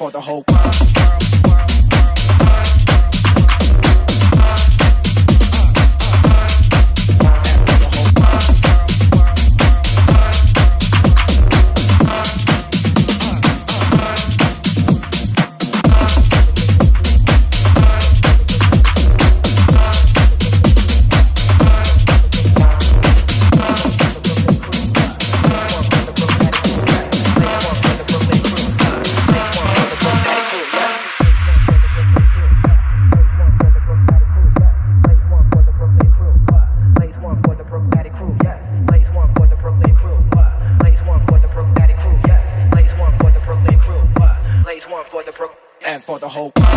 for the whole world. And